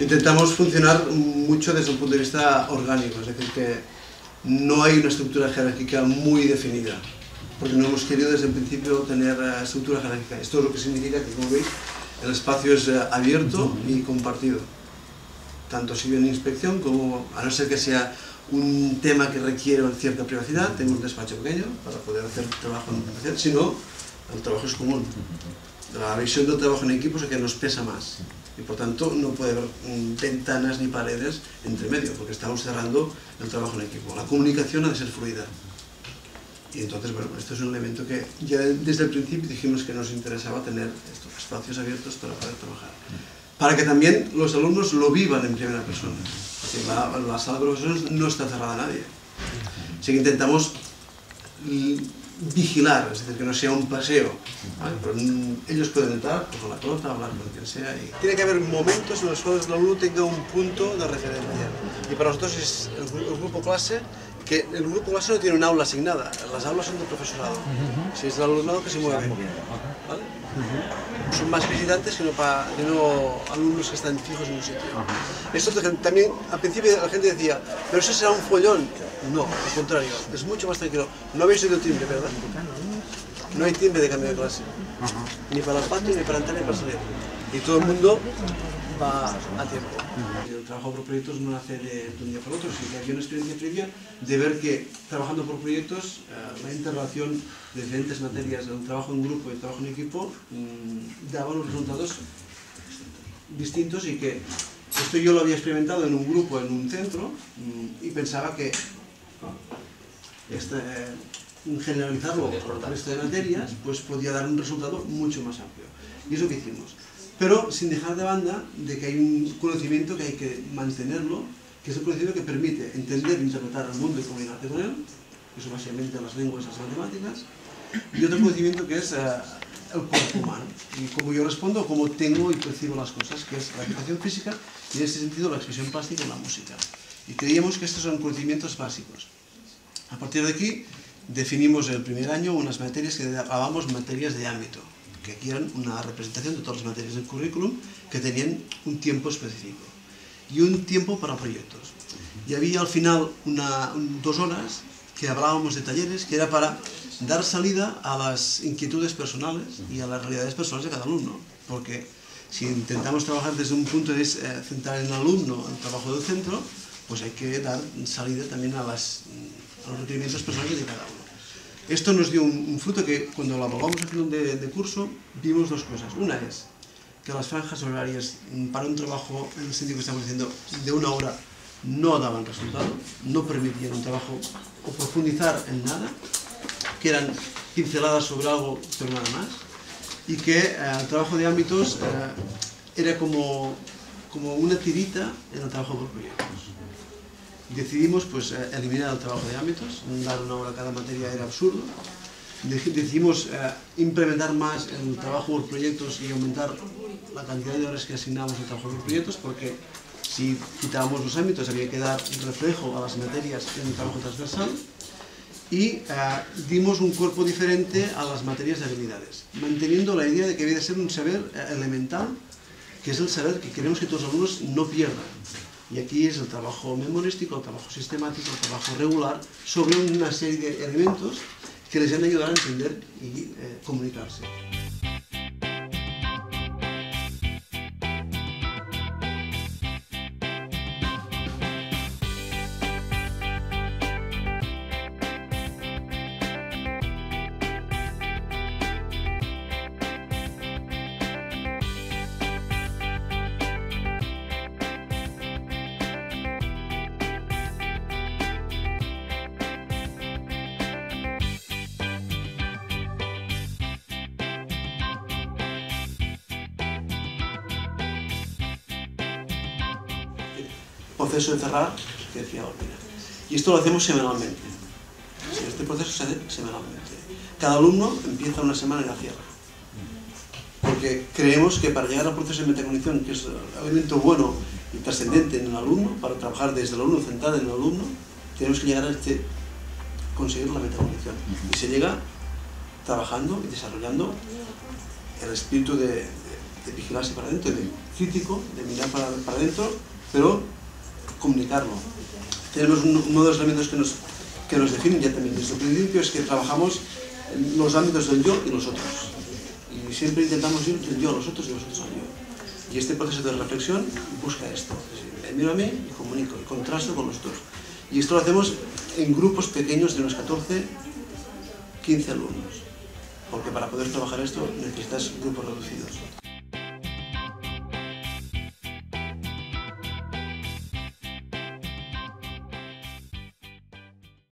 Intentamos funcionar mucho desde un punto de vista orgánico, es decir, que no hay una estructura jerárquica muy definida, porque no hemos querido desde el principio tener eh, estructura jerárquica. Esto es lo que significa que, como veis, el espacio es eh, abierto y compartido, tanto si bien inspección como, a no ser que sea un tema que requiere cierta privacidad, tengo un despacho pequeño para poder hacer trabajo en privacidad, si no, el trabajo es común. La visión del trabajo en equipo es que nos pesa más y por tanto no puede haber mm, ventanas ni paredes entre medio porque estamos cerrando el trabajo en equipo. La comunicación ha de ser fluida. Y entonces, bueno, esto es un elemento que ya desde el principio dijimos que nos interesaba tener estos espacios abiertos para poder trabajar. Para que también los alumnos lo vivan en primera persona. La, la sala de profesores no está cerrada a nadie. Así que intentamos vigilar, es decir, que no sea un paseo. ellos pueden entrar con la pelota, hablar con quien sea. Y... Tiene que haber momentos en los cuales el alumno tenga un punto de referencia. Y para nosotros es el, grupo clase, que el grupo clase no tiene un aula asignada, las aulas son del profesorado. Si es el alumnado que se mueve. ¿vale? Son más visitantes que no, que no, alumnos que están fijos en un sitio. Esto también, al principio la gente decía, pero eso será un follón. No, al contrario, es mucho más tranquilo. No habéis oído timbre, ¿verdad? No hay timbre de cambio de clase. Ni para el patio, ni para entrar, ni para salir. Y todo el mundo va a tiempo. El trabajo por proyectos no nace de un día para otro, sino que hay una experiencia previa de ver que trabajando por proyectos, eh, la interrelación de diferentes materias, un trabajo en grupo y el trabajo en equipo, mmm, daba unos resultados distintos y que esto yo lo había experimentado en un grupo, en un centro, mmm, y pensaba que este, generalizarlo por el resto de materias, pues podía dar un resultado mucho más amplio. Y es lo que hicimos pero sin dejar de banda de que hay un conocimiento que hay que mantenerlo, que es el conocimiento que permite entender e interpretar el mundo y comunicarte con él, que son básicamente las lenguas y las matemáticas, y otro conocimiento que es uh, el cuerpo humano, y cómo yo respondo, cómo tengo y percibo las cosas, que es la educación física y en ese sentido la expresión plástica y la música. Y creíamos que estos son conocimientos básicos. A partir de aquí definimos el primer año unas materias que llamábamos materias de ámbito que aquí eran una representación de todas las materias del currículum que tenían un tiempo específico y un tiempo para proyectos. Y había al final una, dos horas que hablábamos de talleres que era para dar salida a las inquietudes personales y a las realidades personales de cada alumno, porque si intentamos trabajar desde un punto de eh, centrar en el alumno el trabajo del centro, pues hay que dar salida también a, las, a los requerimientos personales de cada uno. Esto nos dio un, fruto que cuando lo abogamos al de, de curso vimos dos cosas. Una es que las franjas horarias para un trabajo, en el sentido que estamos diciendo, de una hora no daban resultado, no permitían un trabajo o profundizar en nada, que eran pinceladas sobre algo, pero nada más, y que eh, el trabajo de ámbitos eh, era como, como una tirita en el trabajo por proyectos decidimos pues, eh, eliminar el trabajo de ámbitos, dar una hora a cada materia era absurdo. Decidimos eh, implementar más el trabajo por proyectos y aumentar la cantidad de horas que asignamos al trabajo por proyectos porque si quitábamos los ámbitos había que dar reflejo a las materias en el trabajo transversal y eh, dimos un cuerpo diferente a las materias de habilidades, manteniendo la idea de que debe ser un saber elemental, que es el saber que queremos que todos los alumnos no pierdan. Y aquí es el trabajo memorístico, el trabajo sistemático, el trabajo regular, sobre una serie de elementos que les van a ayudar a entender y eh, comunicarse. Proceso de cerrar que decía Olvina. Y esto lo hacemos semanalmente. Este proceso se hace semanalmente. Cada alumno empieza una semana y la cierra. Porque creemos que para llegar al proceso de metacognición, que es el elemento bueno y trascendente en el alumno, para trabajar desde el alumno, centrado en el alumno, tenemos que llegar a este, conseguir la metacognición. Y se llega trabajando y desarrollando el espíritu de, vigilarse para adentro, de crítico, de mirar para adentro, pero comunicarlo. Tenemos uno de los elementos que nos, que nos definen ya también desde el principio, es que trabajamos en los ámbitos del yo y los otros. Y siempre intentamos ir del yo a los otros y los otros al yo. Y este proceso de reflexión busca esto. Me miro a mí y comunico, y contrasto con los otros. Y esto lo hacemos en grupos pequeños de unos 14, 15 alumnos. Porque para poder trabajar esto necesitas grupos reducidos.